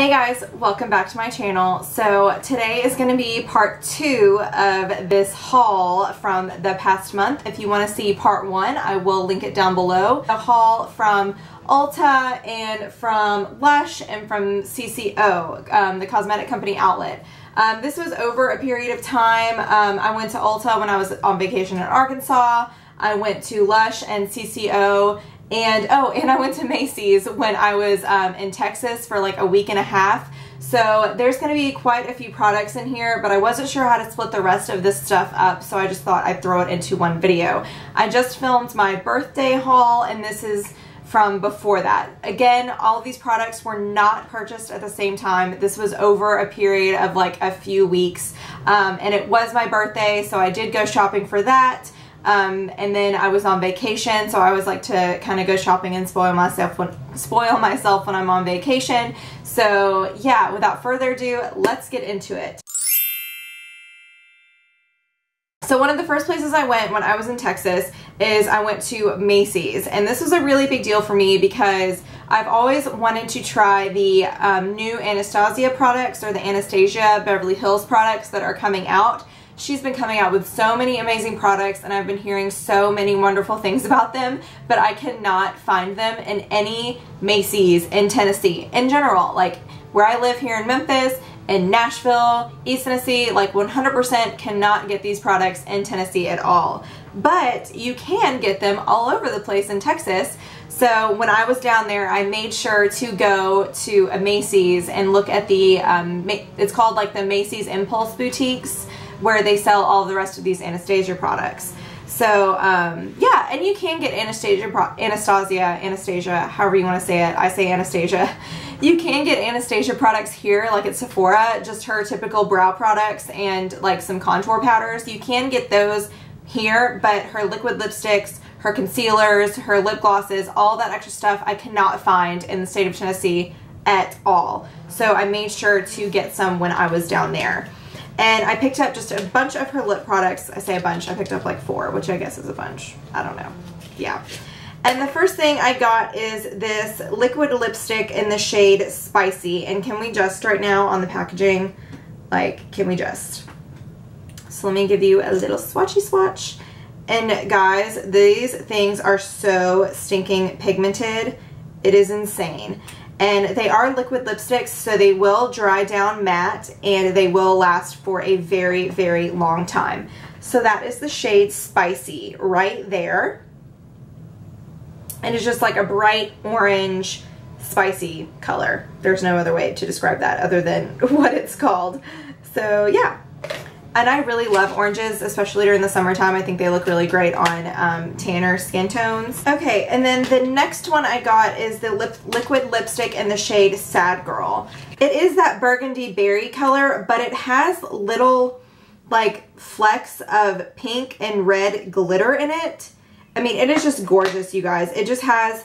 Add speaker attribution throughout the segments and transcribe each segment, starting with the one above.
Speaker 1: Hey guys, welcome back to my channel. So today is going to be part two of this haul from the past month. If you want to see part one, I will link it down below. A haul from Ulta and from Lush and from CCO, um, the cosmetic company outlet. Um, this was over a period of time. Um, I went to Ulta when I was on vacation in Arkansas. I went to Lush and CCO and oh, and I went to Macy's when I was um, in Texas for like a week and a half. So there's going to be quite a few products in here, but I wasn't sure how to split the rest of this stuff up, so I just thought I'd throw it into one video. I just filmed my birthday haul, and this is from before that. Again, all these products were not purchased at the same time. This was over a period of like a few weeks, um, and it was my birthday, so I did go shopping for that. Um, and then I was on vacation, so I always like to kind of go shopping and spoil myself when spoil myself when I'm on vacation. So yeah, without further ado, let's get into it. So one of the first places I went when I was in Texas is I went to Macy's and this was a really big deal for me because I've always wanted to try the um, new Anastasia products or the Anastasia Beverly Hills products that are coming out She's been coming out with so many amazing products and I've been hearing so many wonderful things about them, but I cannot find them in any Macy's in Tennessee in general. Like where I live here in Memphis, in Nashville, East Tennessee, like 100% cannot get these products in Tennessee at all. But you can get them all over the place in Texas. So when I was down there, I made sure to go to a Macy's and look at the, um, it's called like the Macy's Impulse Boutiques where they sell all the rest of these Anastasia products. So um, yeah, and you can get Anastasia, Anastasia, Anastasia, however you want to say it. I say Anastasia. You can get Anastasia products here, like at Sephora, just her typical brow products and like some contour powders. You can get those here, but her liquid lipsticks, her concealers, her lip glosses, all that extra stuff I cannot find in the state of Tennessee at all. So I made sure to get some when I was down there. And I picked up just a bunch of her lip products. I say a bunch, I picked up like four, which I guess is a bunch. I don't know. Yeah. And the first thing I got is this liquid lipstick in the shade Spicy. And can we just right now on the packaging, like, can we just? So let me give you a little swatchy swatch. And guys, these things are so stinking pigmented. It is insane. And they are liquid lipsticks, so they will dry down matte and they will last for a very, very long time. So that is the shade Spicy right there. And it's just like a bright orange spicy color. There's no other way to describe that other than what it's called. So yeah, and I really love oranges, especially during the summertime. I think they look really great on um, tanner skin tones. Okay, and then the next one I got is the lip liquid lipstick in the shade Sad Girl. It is that burgundy berry color, but it has little like flecks of pink and red glitter in it. I mean, it is just gorgeous, you guys. It just has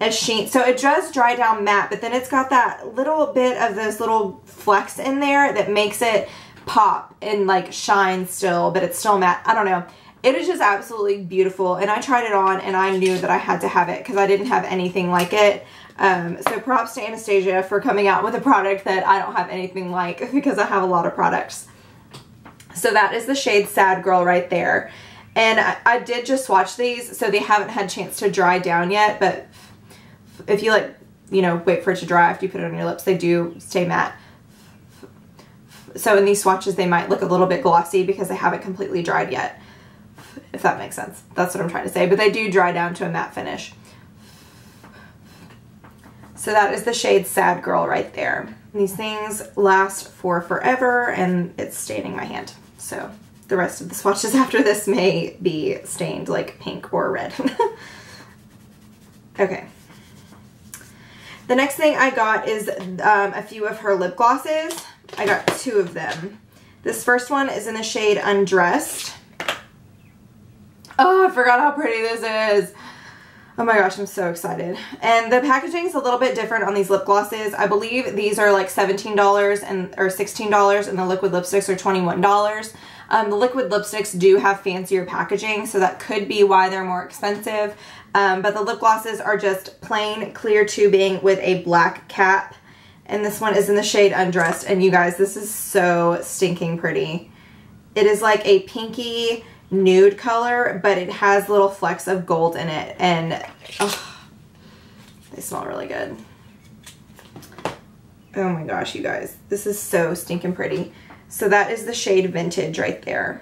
Speaker 1: a sheen. So it does dry down matte, but then it's got that little bit of those little flecks in there that makes it pop and like shine still, but it's still matte. I don't know. It is just absolutely beautiful. And I tried it on and I knew that I had to have it because I didn't have anything like it. Um, so props to Anastasia for coming out with a product that I don't have anything like because I have a lot of products. So that is the shade Sad Girl right there. And I, I did just swatch these, so they haven't had chance to dry down yet, but if you like, you know, wait for it to dry after you put it on your lips, they do stay matte. So in these swatches, they might look a little bit glossy because they haven't completely dried yet, if that makes sense. That's what I'm trying to say, but they do dry down to a matte finish. So that is the shade Sad Girl right there. These things last for forever and it's staining my hand. So the rest of the swatches after this may be stained like pink or red. okay. The next thing I got is um, a few of her lip glosses. I got two of them. This first one is in the shade Undressed. Oh, I forgot how pretty this is. Oh my gosh, I'm so excited. And the packaging is a little bit different on these lip glosses. I believe these are like $17 and or $16 and the liquid lipsticks are $21. Um, the liquid lipsticks do have fancier packaging, so that could be why they're more expensive. Um, but the lip glosses are just plain clear tubing with a black cap And this one is in the shade Undressed. And you guys, this is so stinking pretty. It is like a pinky nude color, but it has little flecks of gold in it. And oh, they smell really good. Oh my gosh, you guys. This is so stinking pretty. So that is the shade Vintage right there.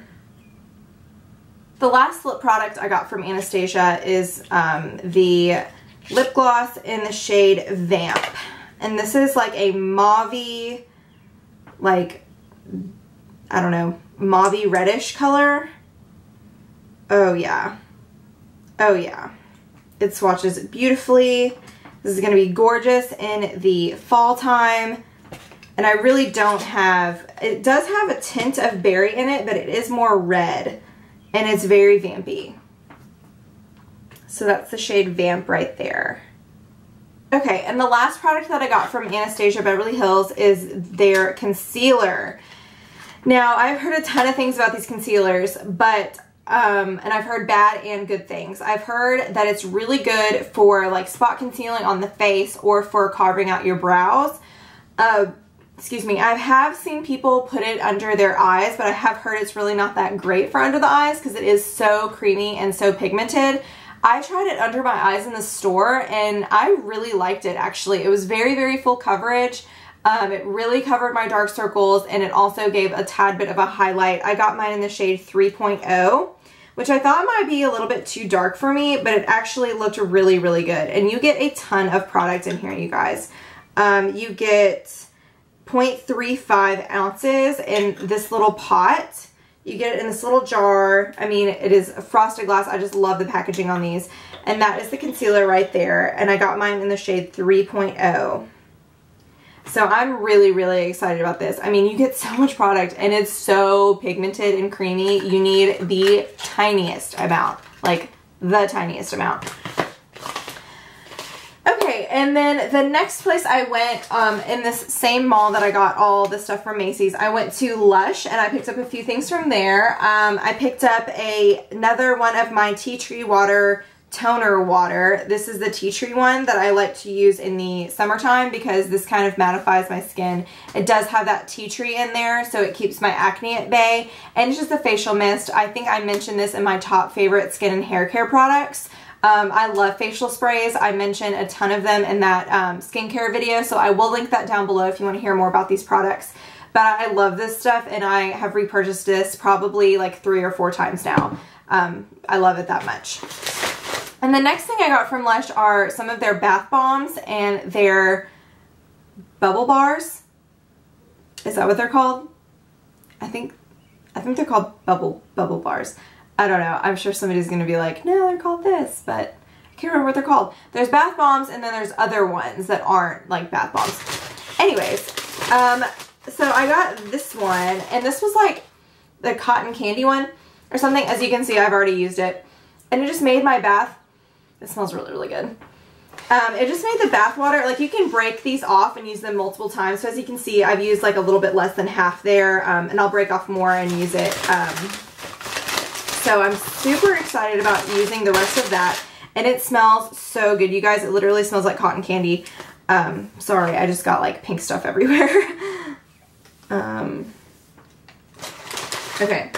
Speaker 1: The last lip product I got from Anastasia is um, the lip gloss in the shade Vamp. And this is like a mauve like, I don't know, mauve reddish color. Oh yeah. Oh yeah. It swatches beautifully. This is going to be gorgeous in the fall time. And I really don't have, it does have a tint of berry in it, but it is more red. And it's very vampy. So that's the shade Vamp right there. Okay, and the last product that I got from Anastasia Beverly Hills is their concealer. Now, I've heard a ton of things about these concealers, but um, and I've heard bad and good things. I've heard that it's really good for like spot concealing on the face or for carving out your brows. Uh, excuse me, I have seen people put it under their eyes, but I have heard it's really not that great for under the eyes because it is so creamy and so pigmented. I tried it under my eyes in the store and I really liked it actually. It was very, very full coverage. Um, it really covered my dark circles and it also gave a tad bit of a highlight. I got mine in the shade 3.0 which I thought might be a little bit too dark for me, but it actually looked really, really good. And you get a ton of product in here, you guys. Um, you get 0.35 ounces in this little pot. You get it in this little jar. I mean, it is frosted glass. I just love the packaging on these. And that is the concealer right there. And I got mine in the shade 3.0. So I'm really, really excited about this. I mean, you get so much product and it's so pigmented and creamy. You need the tiniest amount, like the tiniest amount. And then the next place I went um, in this same mall that I got all the stuff from Macy's, I went to Lush and I picked up a few things from there. Um, I picked up a another one of my tea tree water toner water. This is the tea tree one that I like to use in the summertime because this kind of mattifies my skin. It does have that tea tree in there so it keeps my acne at bay and it's just a facial mist. I think I mentioned this in my top favorite skin and hair care products. Um, I love facial sprays. I mentioned a ton of them in that um, skincare video so I will link that down below if you want to hear more about these products. But I love this stuff and I have repurchased this probably like three or four times now. Um, I love it that much. And the next thing I got from Lush are some of their bath bombs and their bubble bars. Is that what they're called? I think I think they're called bubble bubble bars. I don't know. I'm sure somebody's going to be like, no, they're called this, but I can't remember what they're called. There's bath bombs and then there's other ones that aren't like bath bombs. Anyways, um, so I got this one and this was like the cotton candy one or something. As you can see, I've already used it. And it just made my bath it smells really, really good. Um, it just made the bath water, like you can break these off and use them multiple times. So as you can see, I've used like a little bit less than half there um, and I'll break off more and use it. So I'm super excited about using the rest of that. And it smells so good. You guys, it literally smells like cotton candy. Um, sorry, I just got like pink stuff everywhere. um, okay.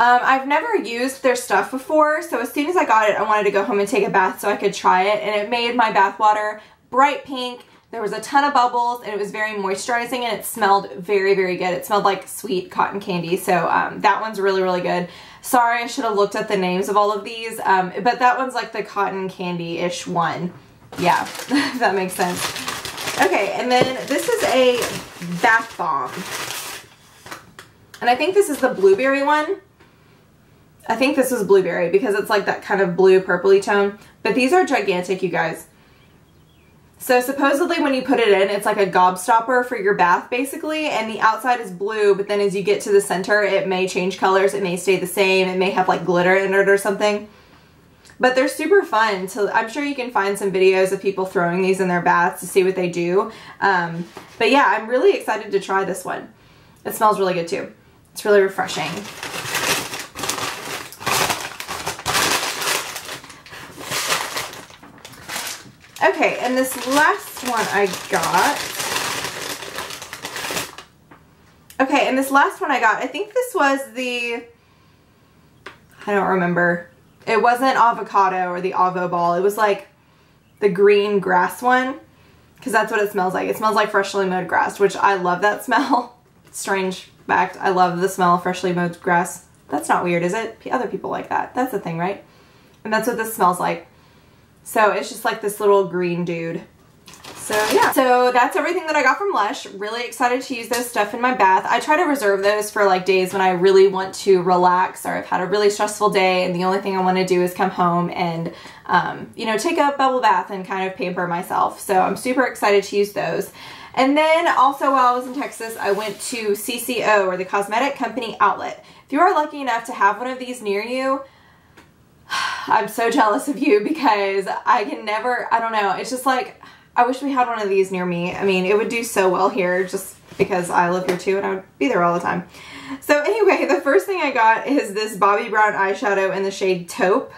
Speaker 1: Um, I've never used their stuff before, so as soon as I got it, I wanted to go home and take a bath so I could try it, and it made my bath water bright pink. There was a ton of bubbles, and it was very moisturizing, and it smelled very, very good. It smelled like sweet cotton candy, so um, that one's really, really good. Sorry, I should have looked at the names of all of these, um, but that one's like the cotton candy-ish one. Yeah, that makes sense. Okay, and then this is a bath bomb. And I think this is the blueberry one. I think this is blueberry because it's like that kind of blue purpley tone. But these are gigantic, you guys. So supposedly when you put it in, it's like a gobstopper for your bath basically, and the outside is blue, but then as you get to the center, it may change colors, it may stay the same, it may have like glitter in it or something. But they're super fun. So I'm sure you can find some videos of people throwing these in their baths to see what they do. Um, but yeah, I'm really excited to try this one. It smells really good too. It's really refreshing. Okay, and this last one I got. Okay, and this last one I got, I think this was the, I don't remember. It wasn't avocado or the avo ball. It was like the green grass one because that's what it smells like. It smells like freshly mowed grass, which I love that smell. Strange fact, I love the smell of freshly mowed grass. That's not weird, is it? Other people like that. That's the thing, right? And that's what this smells like. So it's just like this little green dude. So yeah, so that's everything that I got from Lush. Really excited to use those stuff in my bath. I try to reserve those for like days when I really want to relax or I've had a really stressful day and the only thing I want to do is come home and, um, you know, take a bubble bath and kind of pamper myself. So I'm super excited to use those. And then also while I was in Texas, I went to CCO or the Cosmetic Company Outlet. If you are lucky enough to have one of these near you, I'm so jealous of you because I can never, I don't know, it's just like, I wish we had one of these near me. I mean, it would do so well here just because I live here too and I would be there all the time. So anyway, the first thing I got is this Bobbi Brown eyeshadow in the shade Taupe.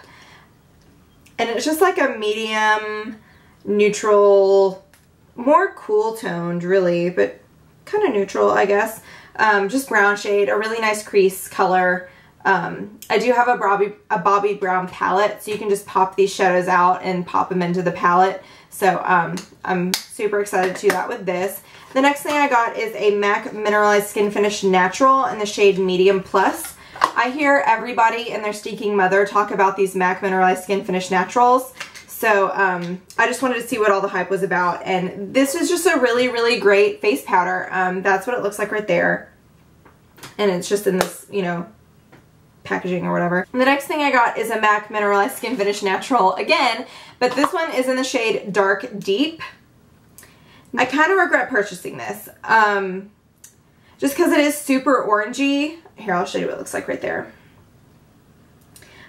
Speaker 1: And it's just like a medium, neutral, more cool toned really, but kind of neutral, I guess. Um, just brown shade, a really nice crease color. Um, I do have a Bobby, a Bobbi Brown palette, so you can just pop these shadows out and pop them into the palette. So um, I'm super excited to do that with this. The next thing I got is a MAC Mineralized Skin Finish Natural in the shade Medium Plus. I hear everybody and their stinking mother talk about these MAC Mineralized Skin Finish Naturals. So um, I just wanted to see what all the hype was about. And this is just a really, really great face powder. Um, that's what it looks like right there. And it's just in this, you know, packaging or whatever. And the next thing I got is a MAC Mineralized Skin Finish Natural again, but this one is in the shade Dark Deep. I kind of regret purchasing this, um, just because it is super orangey. Here, I'll show you what it looks like right there.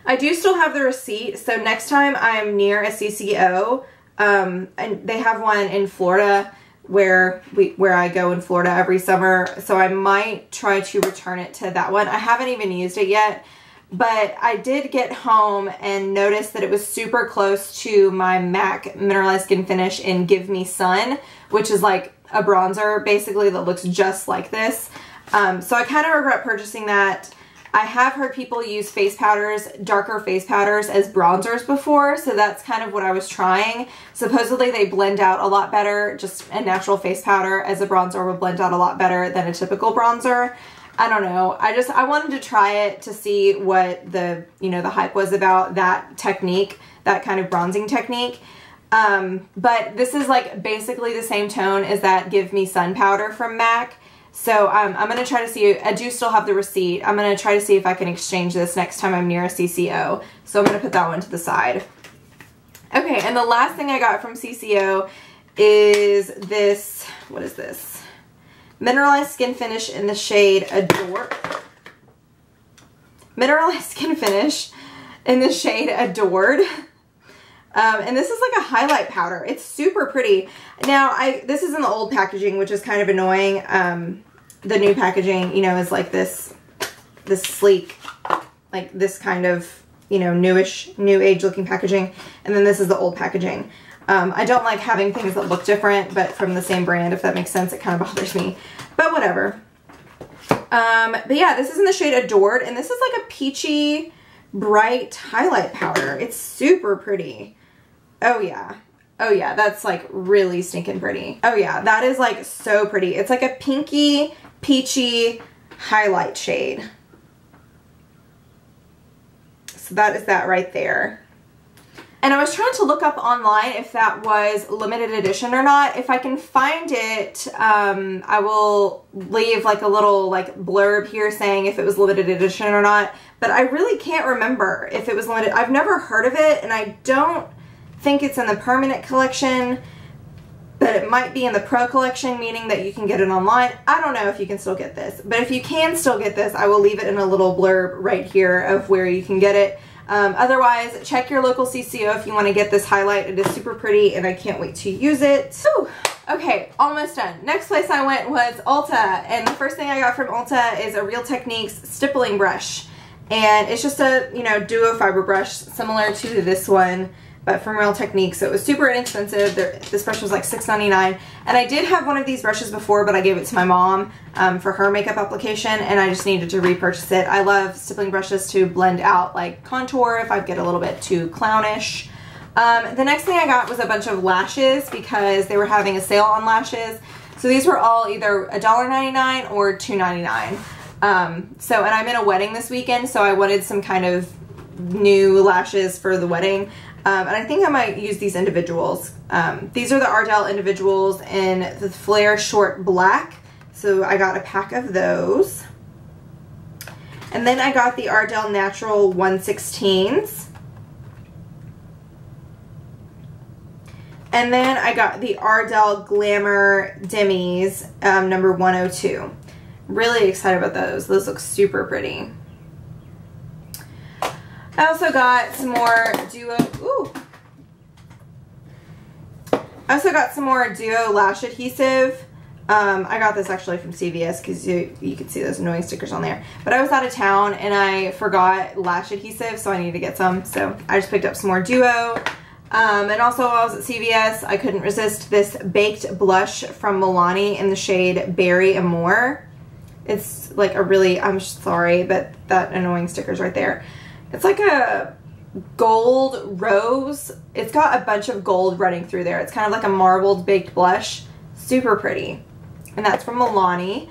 Speaker 1: I do still have the receipt, so next time I'm near a CCO, um, and they have one in Florida where we where I go in Florida every summer, so I might try to return it to that one. I haven't even used it yet, but I did get home and notice that it was super close to my MAC Mineralized Skin Finish in Give Me Sun, which is like a bronzer basically that looks just like this. Um, so I kind of regret purchasing that. I have heard people use face powders, darker face powders as bronzers before, so that's kind of what I was trying. Supposedly they blend out a lot better, just a natural face powder as a bronzer will blend out a lot better than a typical bronzer. I don't know. I just, I wanted to try it to see what the, you know, the hype was about that technique, that kind of bronzing technique. Um, but this is like basically the same tone as that Give Me Sun powder from MAC. So um, I'm going to try to see, I do still have the receipt. I'm going to try to see if I can exchange this next time I'm near a CCO. So I'm going to put that one to the side. Okay, and the last thing I got from CCO is this, what is this? Mineralized Skin Finish in the shade Adore. Mineralized Skin Finish in the shade Adored. Um, and this is like a highlight powder. It's super pretty. Now, I this is in the old packaging, which is kind of annoying. Um, the new packaging, you know, is like this, this sleek, like this kind of, you know, newish, new age looking packaging. And then this is the old packaging. Um, I don't like having things that look different, but from the same brand, if that makes sense. It kind of bothers me. But whatever. Um, but yeah, this is in the shade Adored, and this is like a peachy, bright highlight powder. It's super pretty. Oh yeah. Oh yeah, that's like really stinking pretty. Oh yeah, that is like so pretty. It's like a pinky, peachy highlight shade. So that is that right there. And I was trying to look up online if that was limited edition or not. If I can find it, um, I will leave like a little like blurb here saying if it was limited edition or not. But I really can't remember if it was limited. I've never heard of it and I don't think it's in the permanent collection, but it might be in the pro collection, meaning that you can get it online. I don't know if you can still get this, but if you can still get this, I will leave it in a little blurb right here of where you can get it. Um, otherwise, check your local CCO if you want to get this highlight. It is super pretty and I can't wait to use it. Whew. Okay, almost done. Next place I went was Ulta and the first thing I got from Ulta is a Real Techniques stippling brush. And it's just a, you know, duo fiber brush similar to this one. But from Real Techniques. So it was super inexpensive. this brush was like $6.99. And I did have one of these brushes before, but I gave it to my mom um, for her makeup application, and I just needed to repurchase it. I love stippling brushes to blend out like contour if I get a little bit too clownish. Um, the next thing I got was a bunch of lashes because they were having a sale on lashes. So these were all either $1.99 or $2.99. Um, so, and I'm in a wedding this weekend, so I wanted some kind of new lashes for the wedding. Um, and I think I might use these individuals. Um, these are the Ardell individuals in the Flare Short Black. So I got a pack of those. And then I got the Ardell Natural 116s. And then I got the Ardell Glamour Demis um, number 102. Really excited about those. Those look super pretty. I also got some more Duo, ooh. I also got some more Duo lash adhesive. Um, I got this actually from CVS because you, you can see those annoying stickers on there. But I was out of town and I forgot lash adhesive, so I needed to get some. So I just picked up some more Duo. Um, and also while I was at CVS, I couldn't resist this baked blush from Milani in the shade Berry Amore. It's like a really, I'm sorry, but that annoying sticker's right there. It's like a gold rose. It's got a bunch of gold running through there. It's kind of like a marbled baked blush. Super pretty. And that's from Milani.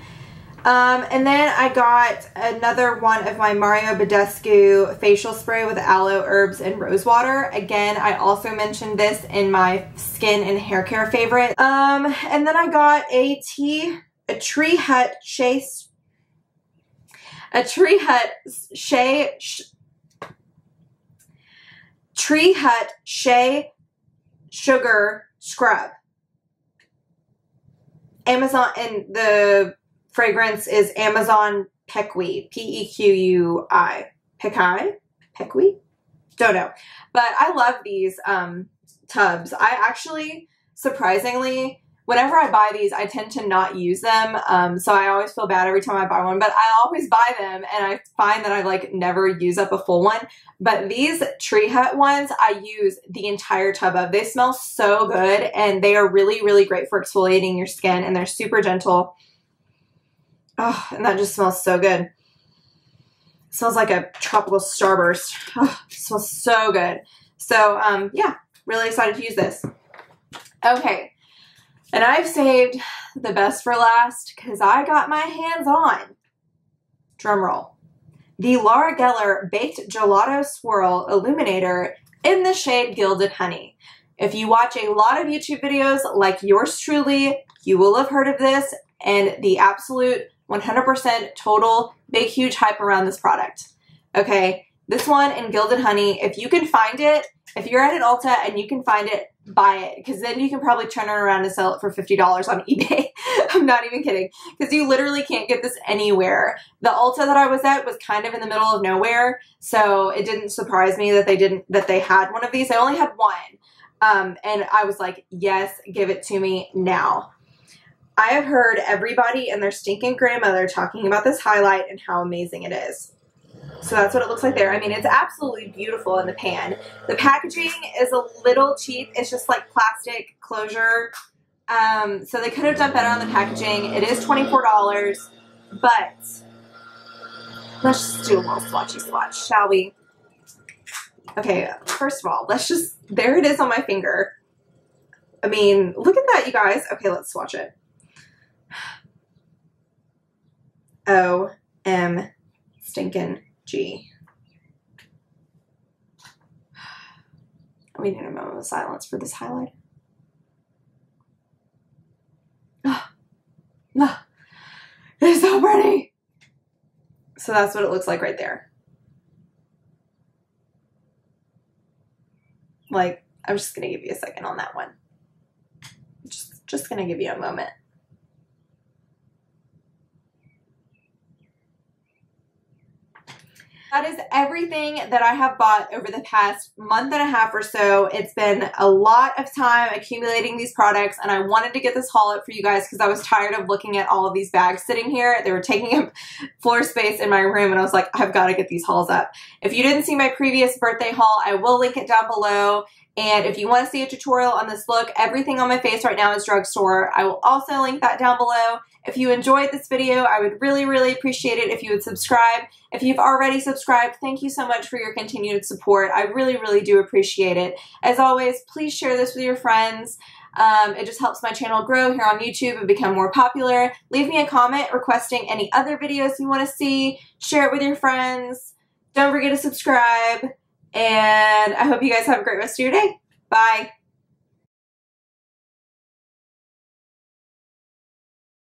Speaker 1: Um, and then I got another one of my Mario Badescu facial spray with aloe, herbs, and rose water. Again, I also mentioned this in my skin and hair care favorite. Um, and then I got a tea, a Tree Hut Chase, a Tree Hut Shea, Tree Hut Shea Sugar Scrub. Amazon, and the fragrance is Amazon Pequi, P-E-Q-U-I. Pequi? Pequi? Don't know. But I love these um, tubs. I actually, surprisingly, whenever I buy these, I tend to not use them. Um, so I always feel bad every time I buy one, but I always buy them and I find that I like never use up a full one. But these Tree Hut ones, I use the entire tub of. They smell so good and they are really, really great for exfoliating your skin and they're super gentle. Oh, and that just smells so good. It smells like a tropical starburst. Oh, smells so good. So um, yeah, really excited to use this. Okay, and I've saved the best for last because I got my hands on, drumroll, the Laura Geller Baked Gelato Swirl Illuminator in the shade Gilded Honey. If you watch a lot of YouTube videos like yours truly, you will have heard of this and the absolute 100% total big huge hype around this product. Okay, this one in Gilded Honey, if you can find it, if you're at an Ulta and you can find it, buy it because then you can probably turn it around and sell it for $50 on eBay. I'm not even kidding because you literally can't get this anywhere. The Ulta that I was at was kind of in the middle of nowhere, so it didn't surprise me that they didn't that they had one of these. I only had one. Um, and I was like, yes, give it to me now. I have heard everybody and their stinking grandmother talking about this highlight and how amazing it is. So that's what it looks like there. I mean, it's absolutely beautiful in the pan. The packaging is a little cheap. It's just like plastic closure. Um, so they could have done better on the packaging. It is $24, but let's just do a little swatchy swatch, shall we? Okay, first of all, let's just, there it is on my finger. I mean, look at that, you guys. Okay, let's swatch it. O M stinking G. We need a moment of silence for this highlight. Ah, ah, it's so pretty. So that's what it looks like right there. Like, I'm just gonna give you a second on that one. Just, just gonna give you a moment. That is everything that I have bought over the past month and a half or so. It's been a lot of time accumulating these products and I wanted to get this haul up for you guys because I was tired of looking at all of these bags sitting here. They were taking up floor space in my room and I was like, I've got to get these hauls up. If you didn't see my previous birthday haul, I will link it down below. And if you want to see a tutorial on this look, everything on my face right now is drugstore. I will also link that down below. If you enjoyed this video, I would really, really appreciate it if you would subscribe. If you've already subscribed, thank you so much for your continued support. I really, really do appreciate it. As always, please share this with your friends. Um, it just helps my channel grow here on YouTube and become more popular. Leave me a comment requesting any other videos you want to see. Share it with your friends. Don't forget to subscribe. And I hope you guys have a great rest of your day. Bye.